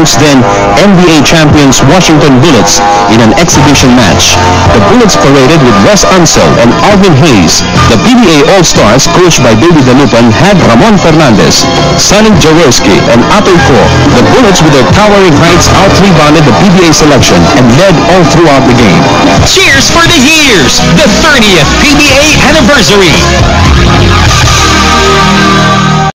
against then NBA champions Washington Bullets in an exhibition match. The Bullets paraded with Wes Unseld and Elvin Hayes. The PBA All-Stars, coached by David Dalupan, had Ramon Fernandez, Sonny Jaworski, and Atoy Co. The Bullets, with their towering heights, out-rebounded the PBA selection and led all throughout the game. Cheers for the years! The 30th PBA anniversary!